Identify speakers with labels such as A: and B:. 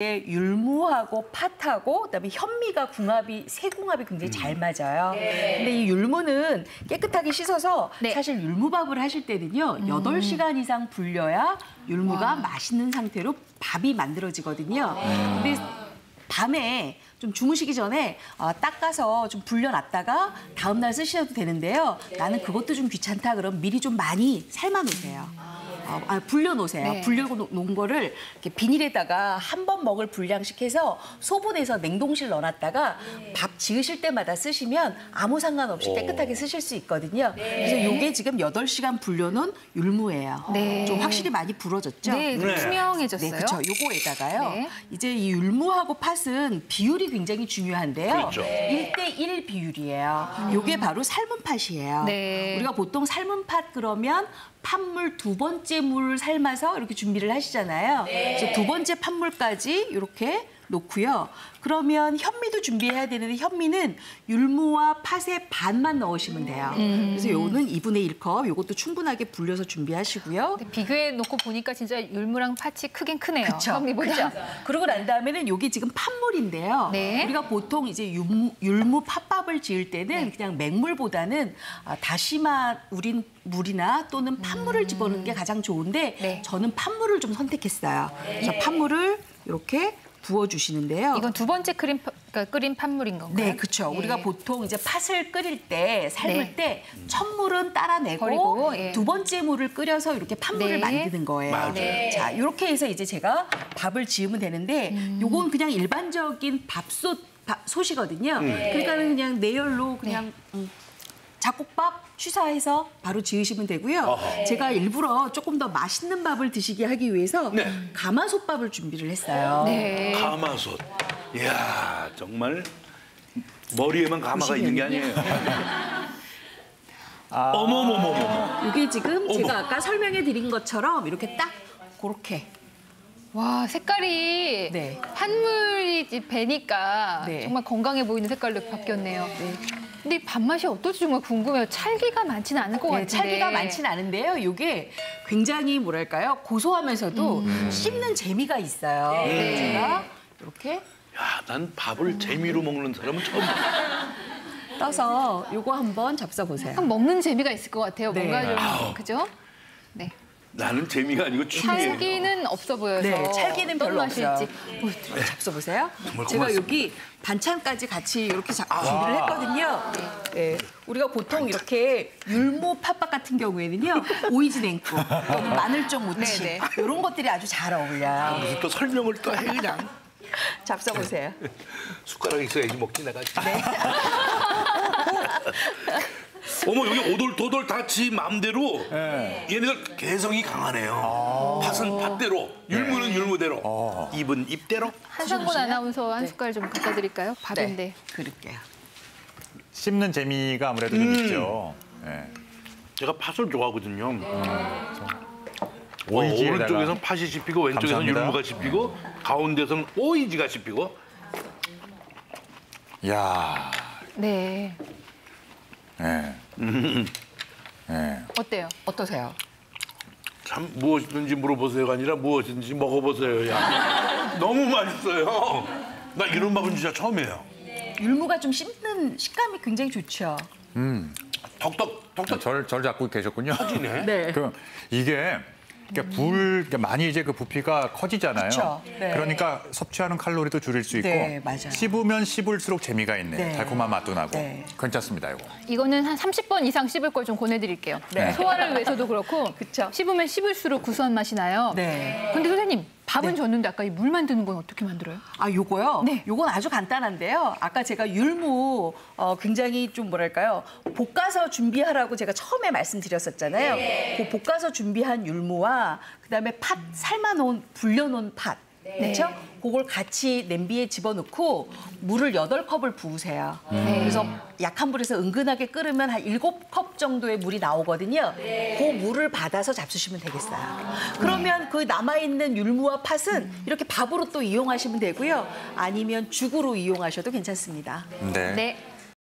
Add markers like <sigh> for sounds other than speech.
A: 율무하고 팥하고 그다음에 현미가 궁합이 세 궁합이 굉장히 잘 맞아요. 근데 이 율무는 깨끗하게 씻어서
B: 네.
A: 사실 율무밥을 하실 때는요. 여덟 시간 이상 불려야 율무가 맛있는 상태로 밥이 만들어지거든요. 근데 밤에 좀 주무시기 전에 어, 닦아서 좀 불려놨다가 다음 날 쓰셔도 되는데요. 나는 그것도 좀 귀찮다 그럼 미리 좀 많이 삶아 놓으세요. 어, 아, 불려놓으세요.
B: 네.
A: 불려놓은 거를 이렇게 비닐에다가 한 번 먹을 분량씩 해서 소분해서 냉동실 넣어놨다가 밥 지으실 때마다 쓰시면 아무 상관없이 깨끗하게 쓰실 수 있거든요. 그래서 이게 지금 여덟 시간 불려놓은 율무예요.
B: 네.
A: 좀 확실히 많이 불어졌죠?
B: 네,
C: 네.
B: 투명해졌어요.
A: 네, 그렇죠. 요거에다가요.
B: 네.
A: 이제 이 율무하고 팥은 비율이 굉장히 중요한데요.
C: 그렇죠.
A: 일 1대1 비율이에요. 요게 바로 삶은 팥이에요.
B: 네.
A: 우리가 보통 삶은 팥 그러면 팥물 두 번째 물 삶아서 이렇게 준비를 하시잖아요. 그래서 두 번째 팥물까지 이렇게 놓고요. 그러면 현미도 준비해야 되는데 현미는 율무와 팥의 반만 넣으시면 돼요. 그래서 요거는 2분의 1컵, 요것도 충분하게 불려서 준비하시고요.
B: 비교해 놓고 보니까 진짜 율무랑 팥이 크긴 크네요.
A: 그쵸. 그쵸. 그러고 난 다음에는 요게 지금 팥물인데요.
B: 네.
A: 우리가 보통 이제 율무, 율무 팥밥을 지을 때는
B: 네.
A: 그냥 맹물보다는 아, 다시마 우린 물이나 또는 팥물을 집어넣는 게 가장 좋은데
B: 네.
A: 저는 팥물을 좀 선택했어요. 그래서 팥물을 이렇게 부어주시는데요.
B: 이건 두 번째 끓인, 파- 그러니까 끓인 팥물인 건가요?
A: 네, 그렇죠.
B: 예.
A: 우리가 보통 이제 팥을 끓일 때 삶을
B: 네.
A: 때 첫 물은 따라내고
B: 버리고, 예.
A: 두 번째 물을 끓여서 이렇게 팥물을
B: 네.
A: 만드는 거예요.
C: 맞아요.
B: 네.
A: 자, 이렇게 해서 이제 제가 밥을 지으면 되는데
B: 음.
A: 요건 그냥 일반적인 밥솥 밥, 솥이거든요. 그러니까는 그냥 내열로 그냥 음, 잡곡밥 취사해서 바로 지으시면 되고요.
C: 어허.
A: 제가 일부러 조금 더 맛있는 밥을 드시게 하기 위해서
C: 네.
A: 가마솥밥을 준비를 했어요.
B: 네.
C: 가마솥. 이야, 정말 머리에만 가마가 있는 게 아니에요. 어머머머머.
A: 이게 지금
C: 어머.
A: 제가 아까 설명해 드린 것처럼 이렇게 딱 그렇게
B: 와, 색깔이
A: 네.
B: 이제 배니까
A: 네.
B: 정말 건강해 보이는 색깔로 바뀌었네요. 근데 이 밥맛이 어떨지 정말 궁금해요. 찰기가 많지는 않을 것
A: 네,
B: 같은데.
A: 찰기가 많진 않은데요. 이게 굉장히 뭐랄까요 고소하면서도 씹는 재미가 있어요.
B: 네.
A: 제가 이렇게
C: 야, 난 밥을 재미로 먹는 사람은 처음 봤어.
A: 떠서 요거 한번 잡숴 보세요.
B: 먹는 재미가 있을 것 같아요.
A: 네.
B: 뭔가 좀
C: 아우.
B: 그죠? 네.
C: 나는 재미가 아니고 취미예요.
B: 찰기는 없어 보여서
A: 네, 찰기는
B: 어떤
A: 별로
B: 맛일지.
A: 없어요. 뭐, 잡숴 보세요.
C: 정말
A: 제가
C: 고맙습니다.
A: 여기 반찬까지 같이 이렇게 자- 준비를 했거든요. 네. 우리가 보통 이렇게 율무 팥밥 같은 경우에는요 오이지 냉국, 또는 마늘종 무침
B: 네, 네.
A: 이런 것들이 아주 잘 어울려요.
C: 무슨 또 설명을 또 해 그냥.
A: 잡숴 보세요.
C: 숟가락 있어야지 먹지 내가.
A: 네. <laughs> <laughs> <laughs>
C: 어머 여기 오돌도돌 다치 마음대로
D: 네.
C: 얘네들 개성이 강하네요. 팥은 팥대로, 율무는 율무대로, 입은 입대로.
B: 한상곤. 아나운서 한
A: 네.
B: 숟갈 좀 갖다 드릴까요? 밥인데.
A: 네, 그럴게요.
D: 씹는 재미가 아무래도 좀 있죠. 예.
C: 제가 팥을 좋아하거든요. 어,
D: 오이지에다가
C: 오른쪽에선 팥이 씹히고 왼쪽에선
D: 감사합니다.
C: 율무가 씹히고 가운데선 오이지가 씹히고
D: 야,
B: 네.
D: 예. 예.
B: 어때요?
A: 어떠세요?
C: 참 무엇이든지 물어보세요가 아니라 무엇이든지 먹어보세요. 야. <laughs> 너무 맛있어요. 나 이런 밥은 진짜 처음이에요.
A: 율무가 좀 씹는 식감이 굉장히 좋죠.
C: 덕덕 덕덕
D: 절, 절 잡고 계셨군요.
C: 터지네.
A: 네. <laughs>
D: 그 이게 그러니까 불 그러니까 많이 이제 그 부피가 커지잖아요.
A: 네.
D: 그러니까 섭취하는 칼로리도 줄일 수 있고
A: 네, 맞아요.
D: 씹으면 씹을수록 재미가 있네.
A: 네.
D: 달콤한 맛도 나고
A: 네.
D: 괜찮습니다 이거.
B: 이거는 한 30번 이상 씹을 걸 좀 권해드릴게요.
A: 네.
B: 소화를 위해서도 그렇고
A: 그쵸.
B: 씹으면 씹을수록 구수한 맛이 나요.
A: 네.
B: 근데 선생님 밥은 줬는데 아까 이 물 만드는 건 어떻게 만들어요?
A: 아, 요거요?
B: 네.
A: 요건 아주 간단한데요. 아까 제가 율무 어, 굉장히 좀 뭐랄까요. 볶아서 준비하라고 제가 처음에 말씀드렸었잖아요. 그 볶아서 준비한 율무와 그다음에 팥 삶아 놓은 불려 놓은 팥. 그렇죠? 그걸 같이 냄비에 집어넣고 물을 여덟 컵을 부으세요. 그래서 약한 불에서 은근하게 끓으면 한 일곱 컵 정도의 물이 나오거든요. 그 물을 받아서 잡수시면 되겠어요. 그러면 그 남아있는 율무와 팥은 이렇게 밥으로 또 이용하시면 되고요. 아니면 죽으로 이용하셔도 괜찮습니다.
D: 네.
B: 네.